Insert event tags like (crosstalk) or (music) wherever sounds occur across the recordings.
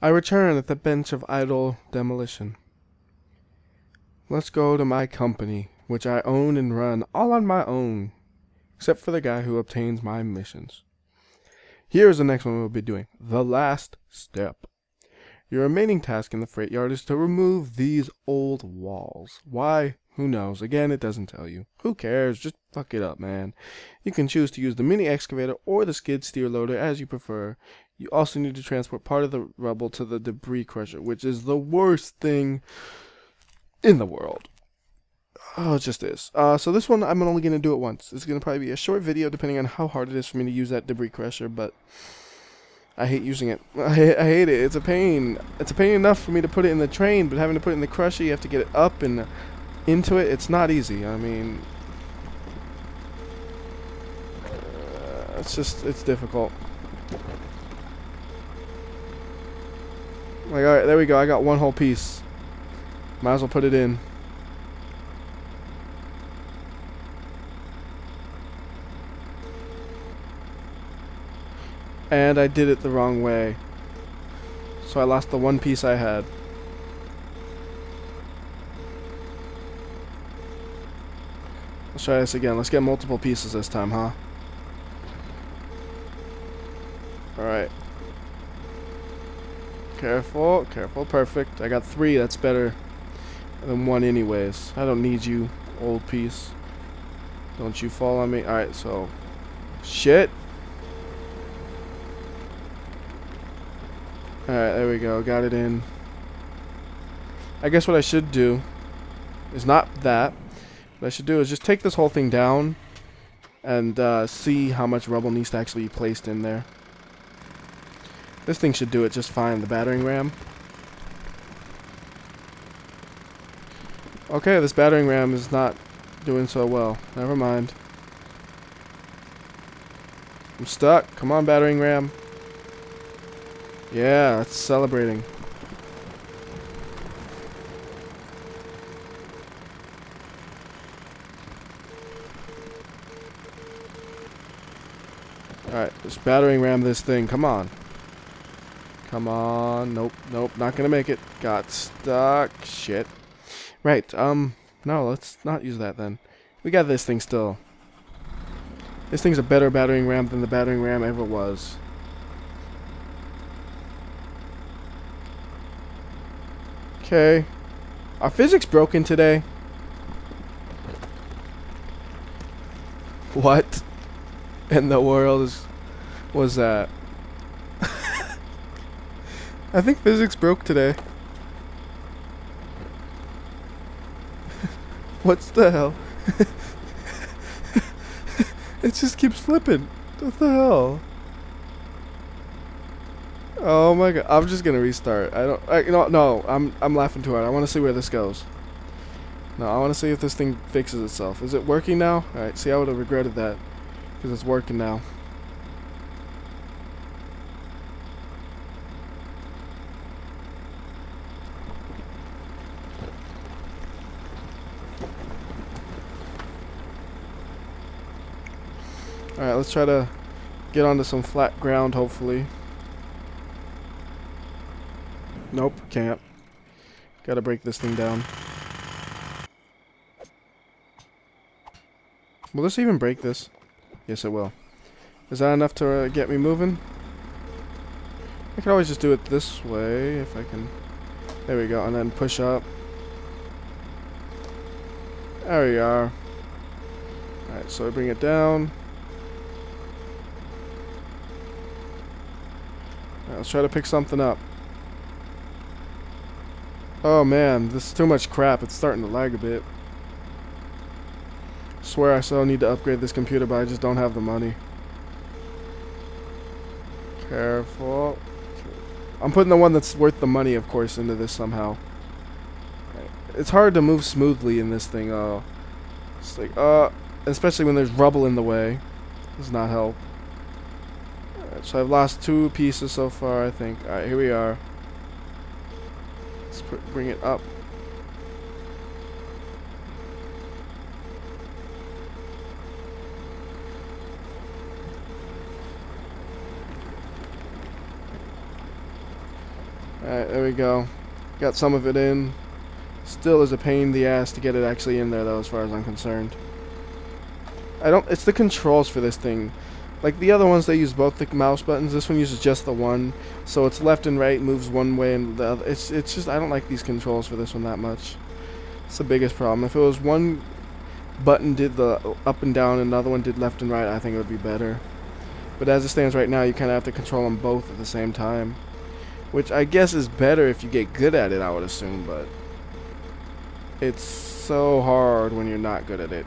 I return at the bench of idle demolition. Let's go to my company, which I own and run all on my own, except for the guy who obtains my missions. Here's the next one we'll be doing the last step. Your remaining task in the freight yard is to remove these old walls. Why? Who knows? Again, it doesn't tell you. Who cares? Just fuck it up, man. You can choose to use the mini excavator or the skid steer loader as you prefer. You also need to transport part of the rubble to the debris crusher, which is the worst thing in the world. Oh, it just is. Uh, so this one, I'm only going to do it once. It's going to probably be a short video, depending on how hard it is for me to use that debris crusher, but I hate using it. (laughs) I hate, I hate it. It's a pain. It's a pain enough for me to put it in the train, but having to put it in the crusher, you have to get it up and into it. It's not easy. I mean, uh, it's just, it's difficult. Like, alright, there we go. I got one whole piece. Might as well put it in. And I did it the wrong way. So I lost the one piece I had. Let's try this again. Let's get multiple pieces this time, huh? Alright. Careful, careful, perfect. I got three, that's better than one anyways. I don't need you, old piece. Don't you fall on me. Alright, so... Shit! Alright, there we go. Got it in. I guess what I should do is not that. What I should do is just take this whole thing down and uh, see how much rubble needs to actually be placed in there. This thing should do it just fine, the battering ram. Okay, this battering ram is not doing so well. Never mind. I'm stuck. Come on, battering ram. Yeah, it's celebrating. Alright, just battering ram this thing. Come on. Come on. Nope, nope, not gonna make it. Got stuck. Shit. Right, um, no, let's not use that then. We got this thing still. This thing's a better battering ram than the battering ram ever was. Okay. Are physics broken today? What in the world is was that? I think physics broke today. (laughs) What's the hell? (laughs) it just keeps flipping. What the hell? Oh my god! I'm just gonna restart. I don't. I, you know, no. I'm I'm laughing too hard. I want to see where this goes. No, I want to see if this thing fixes itself. Is it working now? All right. See, I would have regretted that because it's working now. Alright, let's try to get onto some flat ground, hopefully. Nope, can't. Gotta break this thing down. Will this even break this? Yes, it will. Is that enough to uh, get me moving? I could always just do it this way, if I can... There we go, and then push up. There we are. Alright, so bring it down. Let's try to pick something up. Oh man, this is too much crap. It's starting to lag a bit. Swear I still need to upgrade this computer, but I just don't have the money. Careful. I'm putting the one that's worth the money, of course, into this somehow. It's hard to move smoothly in this thing. Uh, it's like, uh, especially when there's rubble in the way. Does not help. So I've lost two pieces so far, I think. Alright, here we are. Let's bring it up. Alright, there we go. Got some of it in. Still is a pain in the ass to get it actually in there though, as far as I'm concerned. I don't, it's the controls for this thing. Like the other ones, they use both the mouse buttons. This one uses just the one, so it's left and right, moves one way and the other. It's it's just I don't like these controls for this one that much. It's the biggest problem. If it was one button did the up and down, and another one did left and right, I think it would be better. But as it stands right now, you kind of have to control them both at the same time, which I guess is better if you get good at it. I would assume, but it's so hard when you're not good at it.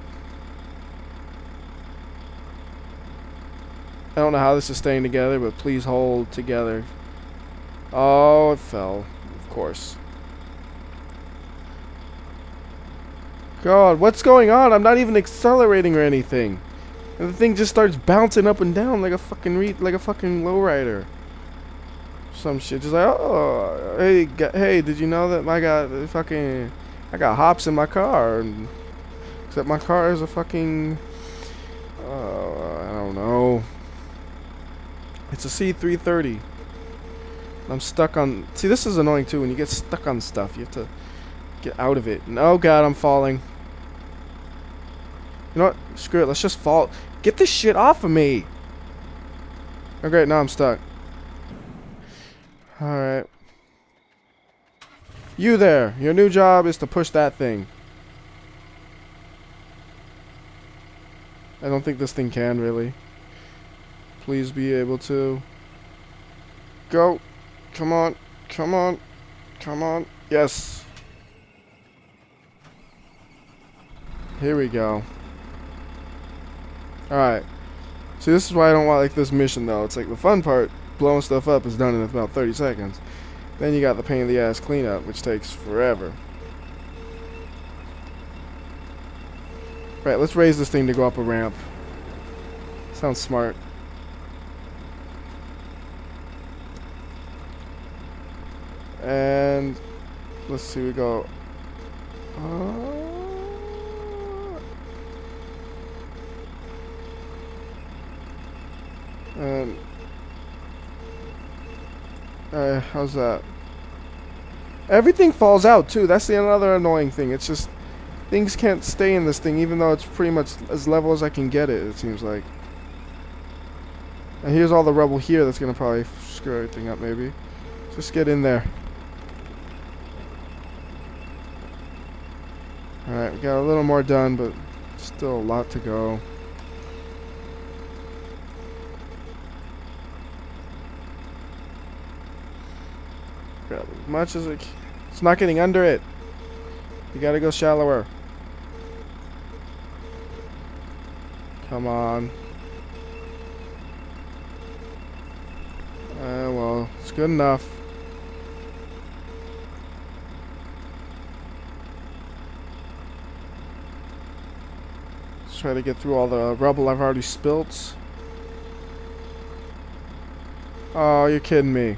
I don't know how this is staying together, but please hold together. Oh, it fell. Of course. God, what's going on? I'm not even accelerating or anything. And the thing just starts bouncing up and down like a fucking re like a fucking lowrider. Some shit. Just like, oh, hey, hey, did you know that I got fucking, I got hops in my car, except my car is a fucking, uh, I don't know. It's a C330. I'm stuck on. See, this is annoying too. When you get stuck on stuff, you have to get out of it. Oh god, I'm falling. You know what? Screw it. Let's just fall. Get this shit off of me. Oh, okay, now I'm stuck. Alright. You there. Your new job is to push that thing. I don't think this thing can, really. Please be able to. Go. Come on. Come on. Come on. Yes. Here we go. Alright. See, this is why I don't like this mission though. It's like the fun part, blowing stuff up, is done in about 30 seconds. Then you got the pain in the ass cleanup, which takes forever. Right, let's raise this thing to go up a ramp. Sounds smart. And let's see, we go. Uh, and uh, how's that? Everything falls out too. That's the another annoying thing. It's just things can't stay in this thing, even though it's pretty much as level as I can get it. It seems like. And here's all the rubble here. That's gonna probably screw everything up. Maybe. Just get in there. Alright, we got a little more done, but still a lot to go. Grab as much as it It's not getting under it. You gotta go shallower. Come on. Uh, well, it's good enough. Try to get through all the rubble I've already spilt. Oh, you're kidding me.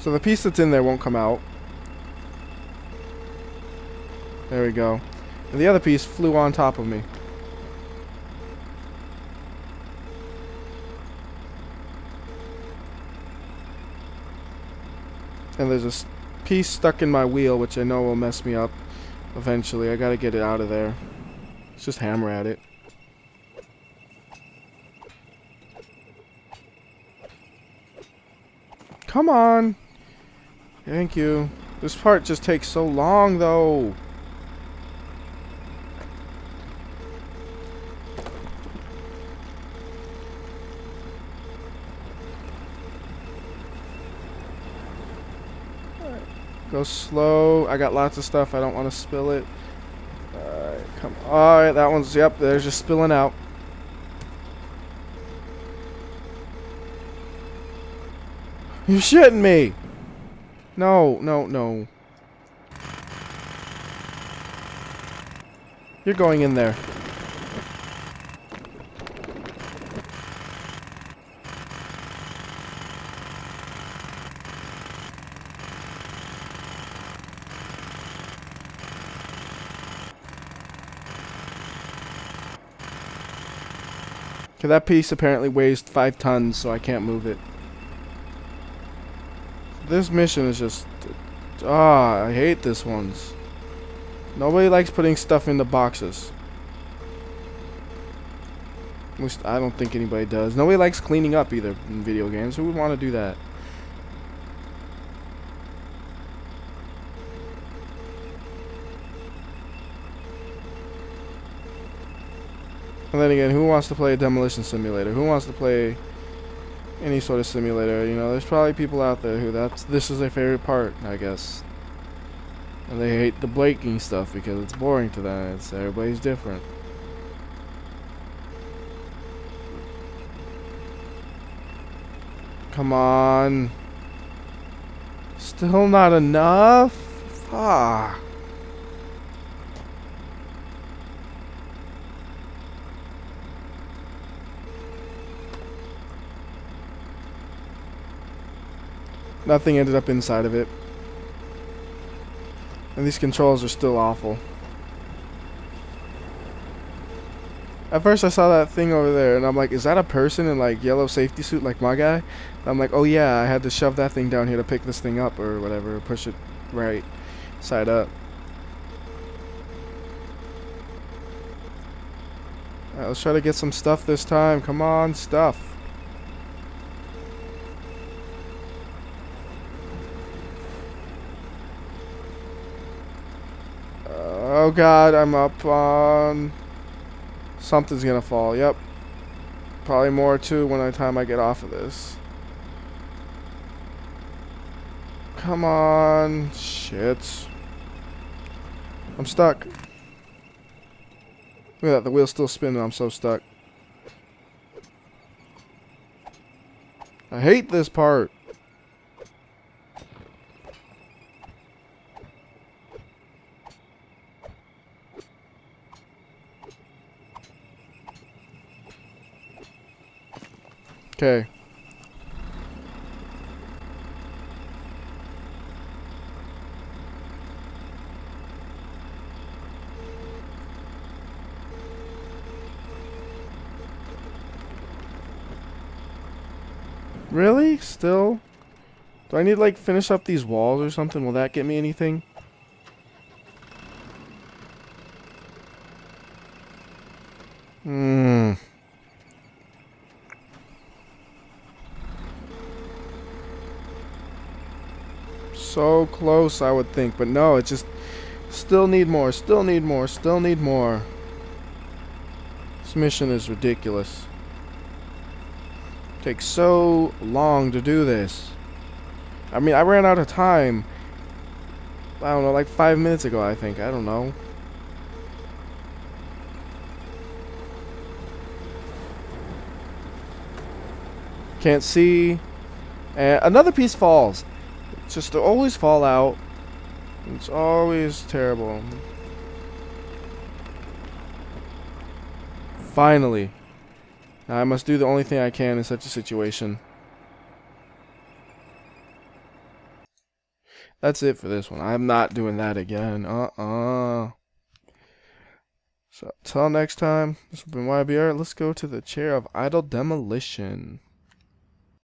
So the piece that's in there won't come out. There we go. And the other piece flew on top of me. And there's a piece stuck in my wheel, which I know will mess me up. Eventually, I gotta get it out of there. Let's just hammer at it. Come on! Thank you. This part just takes so long, though. Go slow. I got lots of stuff. I don't want to spill it. Alright, come Alright, that one's, yep, there's just spilling out. You're shitting me! No, no, no. You're going in there. Okay, that piece apparently weighs five tons, so I can't move it. This mission is just... Ah, I hate this ones. Nobody likes putting stuff into boxes. At least I don't think anybody does. Nobody likes cleaning up either in video games. Who would want to do that? And then again, who wants to play a demolition simulator? Who wants to play any sort of simulator? You know, there's probably people out there who that's this is their favorite part, I guess. And they hate the breaking stuff because it's boring to them. It's everybody's different. Come on. Still not enough? Fuck. Nothing ended up inside of it. And these controls are still awful. At first I saw that thing over there and I'm like, is that a person in like yellow safety suit like my guy? And I'm like, oh yeah, I had to shove that thing down here to pick this thing up or whatever, push it right side up. Alright, let's try to get some stuff this time. Come on, stuff. Oh god, I'm up on... Something's gonna fall, yep. Probably more too when the time I get off of this. Come on. Shit. I'm stuck. Look at that, the wheel's still spinning, I'm so stuck. I hate this part. Okay. Really? Still? Do I need like finish up these walls or something? Will that get me anything? Hmm. so close, I would think. But no, it just still need more, still need more, still need more. This mission is ridiculous. It takes so long to do this. I mean, I ran out of time. I don't know, like five minutes ago, I think. I don't know. Can't see. And another piece falls. It's just to always fall out. It's always terrible. Finally. Now I must do the only thing I can in such a situation. That's it for this one. I'm not doing that again. Uh-uh. So, till next time, this has been YBR. Let's go to the chair of idle demolition.